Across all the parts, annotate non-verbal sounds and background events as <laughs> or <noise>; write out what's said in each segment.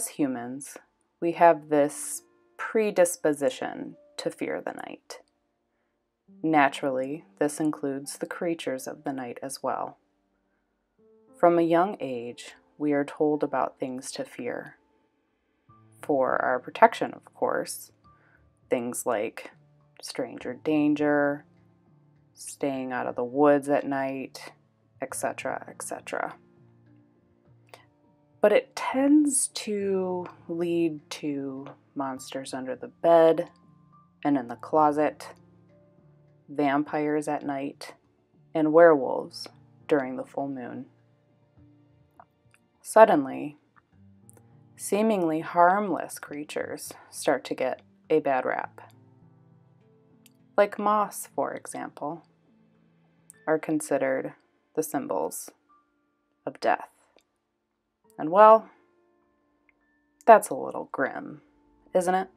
as humans, we have this predisposition to fear the night. Naturally, this includes the creatures of the night as well. From a young age, we are told about things to fear. For our protection, of course, things like stranger danger, staying out of the woods at night, etc., etc. But it tends to lead to monsters under the bed and in the closet, vampires at night, and werewolves during the full moon. Suddenly, seemingly harmless creatures start to get a bad rap. Like moss, for example, are considered the symbols of death. And well, that's a little grim, isn't it?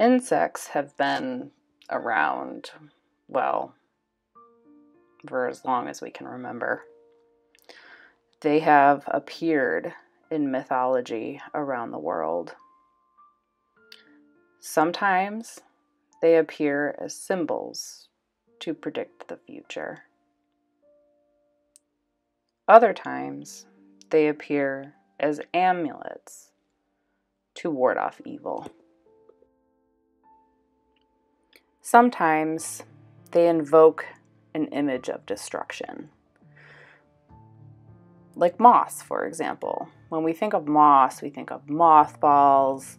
Insects have been around, well, for as long as we can remember. They have appeared in mythology around the world. Sometimes they appear as symbols to predict the future. Other times, they appear as amulets to ward off evil. Sometimes they invoke an image of destruction. Like moss, for example. When we think of moss, we think of mothballs,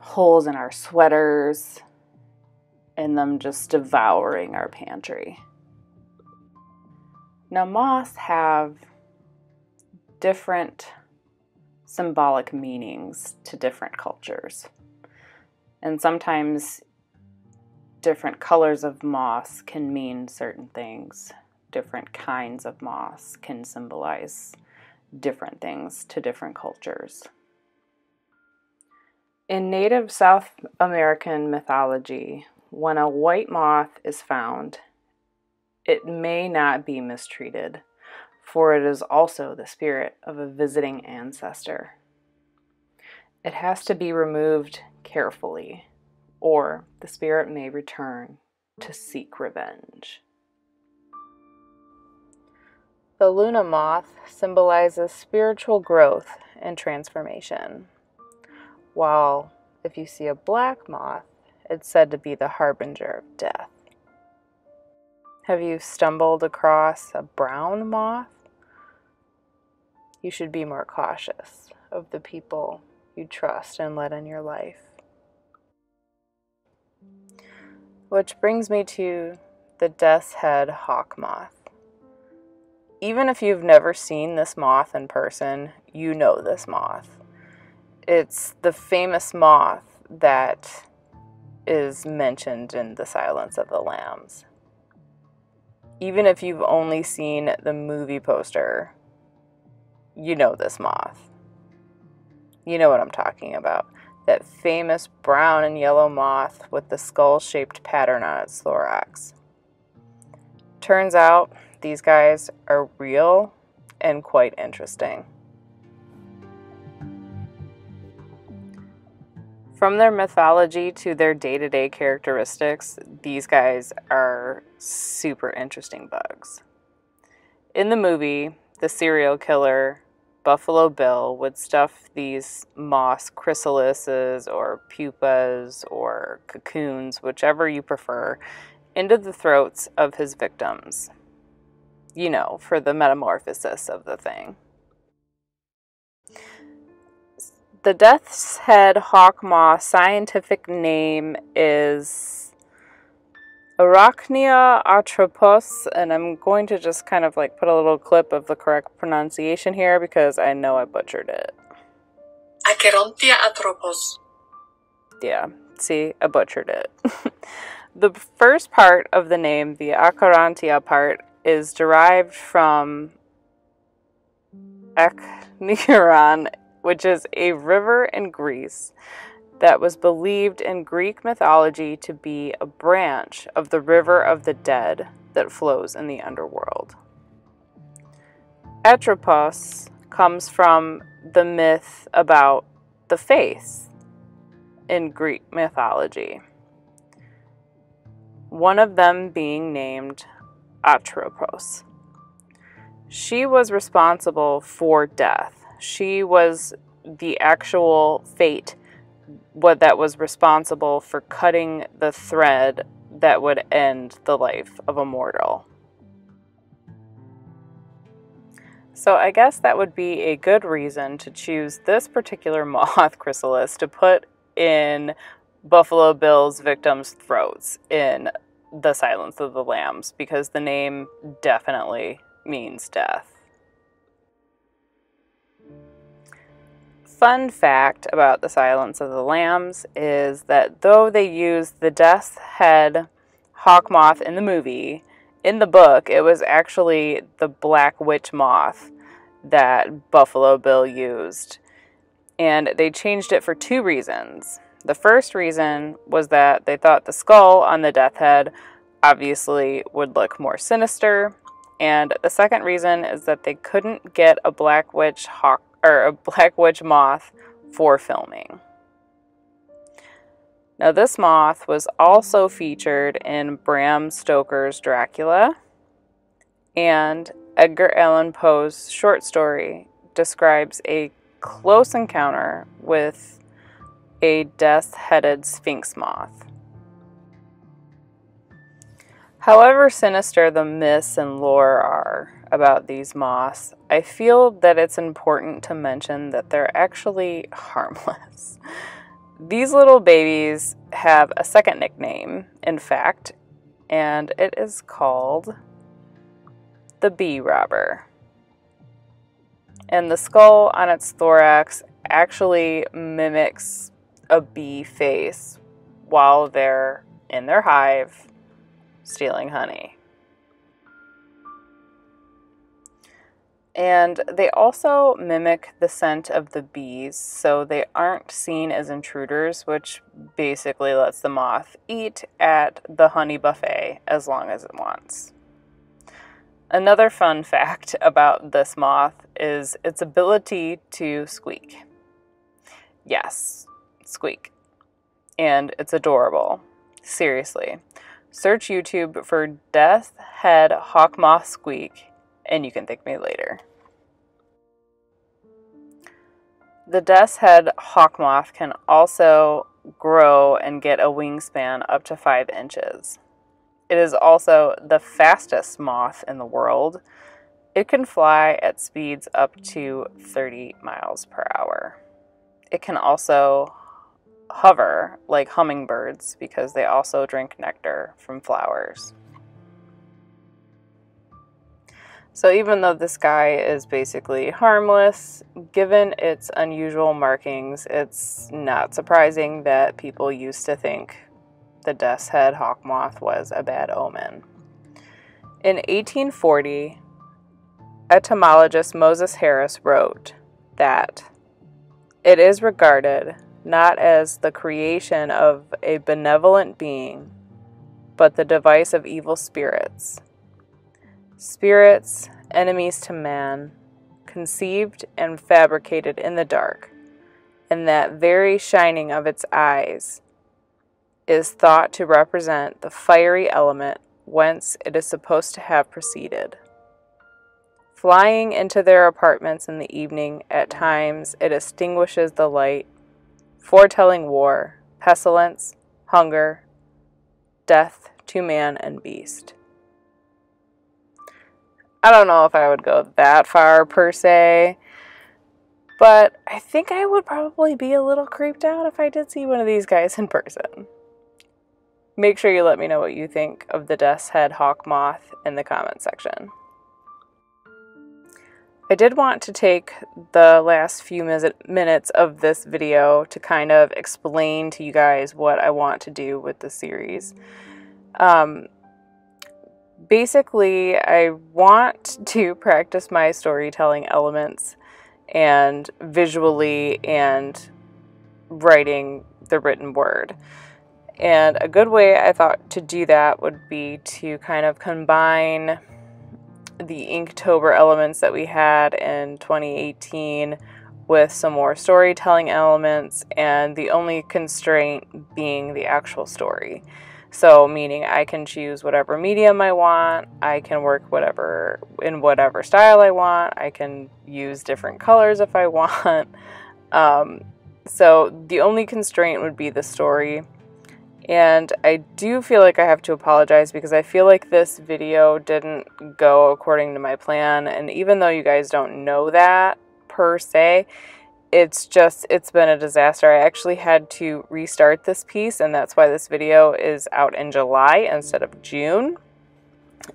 holes in our sweaters, and them just devouring our pantry. Now, moths have different symbolic meanings to different cultures. And sometimes different colors of moss can mean certain things. Different kinds of moss can symbolize different things to different cultures. In native South American mythology, when a white moth is found, it may not be mistreated, for it is also the spirit of a visiting ancestor. It has to be removed carefully or the spirit may return to seek revenge. The Luna moth symbolizes spiritual growth and transformation, while if you see a black moth, it's said to be the harbinger of death. Have you stumbled across a brown moth? You should be more cautious of the people you trust and let in your life. Which brings me to the death's head hawk moth. Even if you've never seen this moth in person, you know this moth. It's the famous moth that is mentioned in The Silence of the Lambs. Even if you've only seen the movie poster, you know this moth. You know what I'm talking about that famous brown and yellow moth with the skull shaped pattern on its thorax. Turns out these guys are real and quite interesting. From their mythology to their day to day characteristics, these guys are super interesting bugs. In the movie, the serial killer Buffalo Bill would stuff these moss chrysalises or pupas or cocoons, whichever you prefer, into the throats of his victims. You know, for the metamorphosis of the thing. The death's head hawk moth scientific name is Arachnia atropos, and I'm going to just kind of like put a little clip of the correct pronunciation here because I know I butchered it. Acherontia atropos. Yeah, see, I butchered it. <laughs> the first part of the name, the Acherontia part, is derived from Ekniron which is a river in Greece that was believed in Greek mythology to be a branch of the river of the dead that flows in the underworld. Atropos comes from the myth about the faith in Greek mythology. One of them being named Atropos. She was responsible for death. She was the actual fate what that was responsible for cutting the thread that would end the life of a mortal. So I guess that would be a good reason to choose this particular <laughs> moth chrysalis to put in Buffalo Bill's victims' throats in The Silence of the Lambs because the name definitely means death. Fun fact about The Silence of the Lambs is that though they used the death's head hawk moth in the movie, in the book, it was actually the black witch moth that Buffalo Bill used. And they changed it for two reasons. The first reason was that they thought the skull on the death head obviously would look more sinister. And the second reason is that they couldn't get a black witch hawk or a black witch moth for filming. Now, this moth was also featured in Bram Stoker's Dracula, and Edgar Allan Poe's short story describes a close encounter with a death headed sphinx moth. However sinister the myths and lore are about these moths, I feel that it's important to mention that they're actually <laughs> harmless. These little babies have a second nickname, in fact, and it is called the bee robber. And the skull on its thorax actually mimics a bee face while they're in their hive stealing honey. And they also mimic the scent of the bees, so they aren't seen as intruders, which basically lets the moth eat at the honey buffet as long as it wants. Another fun <laughs> fact about this moth is its ability to squeak. Yes, squeak. And it's adorable. Seriously. Search YouTube for Death Head Hawk Moth Squeak and you can thank me later. The Death's Head hawk moth can also grow and get a wingspan up to 5 inches. It is also the fastest moth in the world. It can fly at speeds up to 30 miles per hour. It can also hover like hummingbirds because they also drink nectar from flowers. So even though this guy is basically harmless, given its unusual markings, it's not surprising that people used to think the death's head hawk moth was a bad omen. In 1840, entomologist Moses Harris wrote that it is regarded not as the creation of a benevolent being, but the device of evil spirits Spirits, enemies to man, conceived and fabricated in the dark, and that very shining of its eyes is thought to represent the fiery element whence it is supposed to have proceeded. Flying into their apartments in the evening, at times it extinguishes the light, foretelling war, pestilence, hunger, death to man and beast. I don't know if I would go that far per se, but I think I would probably be a little creeped out if I did see one of these guys in person. Make sure you let me know what you think of the Death's Head Hawk Moth in the comment section. I did want to take the last few minutes of this video to kind of explain to you guys what I want to do with the series. Um, basically, I want <laughs> to practice my storytelling elements and visually and writing the written word. And a good way I thought to do that would be to kind of combine the Inktober elements that we had in 2018 with some more storytelling elements, and the only constraint being the actual story. So, meaning I can choose whatever medium I want, I can work whatever in whatever style I want, I can use different colors if I <laughs> want. Um, so, the only constraint would be the story. And I do feel like I have to apologize because I feel like this video didn't go according to my plan. And even though you guys don't know that per se, it's just, it's been a disaster. I actually had to restart this piece, and that's why this video is out in July instead of June.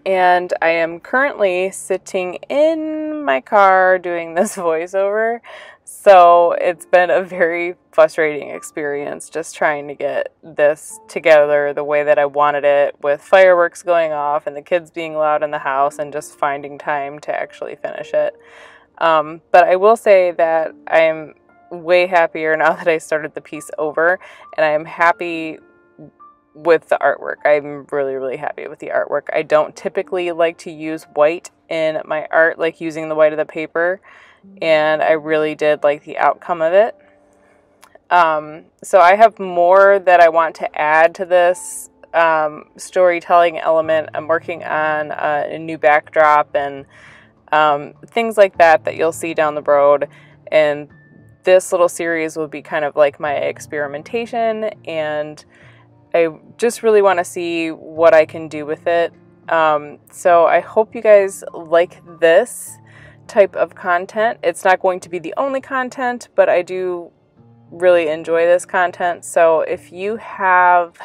And I am currently sitting in my car doing this <laughs> voiceover. So it's been a very frustrating experience just trying to get this together the way that I wanted it with fireworks going off and the kids being loud in the house and just finding time to actually finish it. Um, but I will say that I'm way happier <laughs> now that I started the piece over and I am happy with the artwork. I'm really, really happy with the artwork. I don't typically like to use white in my art, like using the white of the paper and I really did like the outcome of it. Um, so I have more that I want to add to this um, storytelling element. I'm working on a, new backdrop and um, things like that that you'll see down the road. And this little series will be kind of like my experimentation, and I just really want to see what I can do with it. Um, so I hope you guys like this type of content. It's not going to be the only content, but I do really enjoy this content. So if you have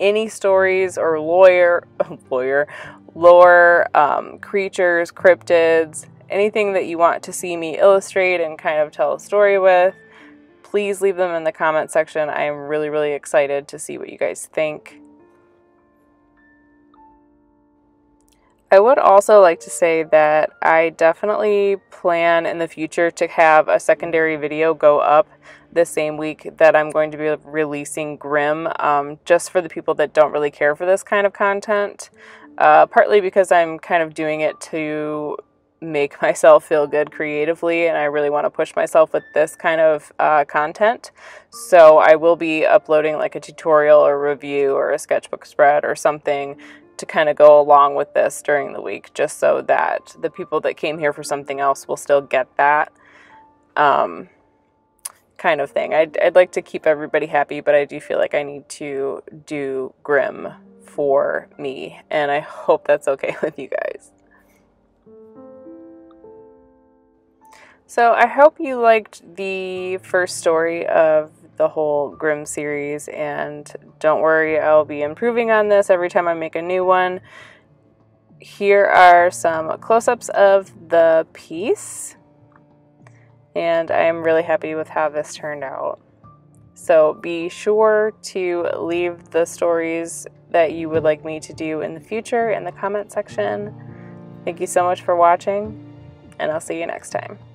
any stories or lawyer, <laughs> lawyer, lore, um, creatures, cryptids, anything that you want to see me illustrate and kind of tell a story with, please leave them in the comment section. I am really, really excited to see what you guys think. I would also like to say that I definitely plan in the future to have a secondary video go up the same week that I'm going to be releasing Grimm, um, just for the people that don't really care for this kind of content. Uh, partly because I'm kind of doing it to make <laughs> myself feel good creatively, and I really want to push myself with this kind of uh, content. So I will be uploading like a tutorial or review or a sketchbook spread or something to kind of go along with this during the week, just so that the people that came here for something else will still get that um, kind of thing. I'd, I'd like to keep everybody happy, but I do feel like I need to do Grimm for me, and I hope that's okay <laughs> with you guys. So I hope you liked the first story of the whole Grimm series. And don't worry, I'll be improving on this every time I make a new one. Here are some close ups of the piece. And I am really happy with how this turned out. So be sure to leave the stories that you would like me to do in the future in the comment section. Thank you so much for watching, and I'll see you next time.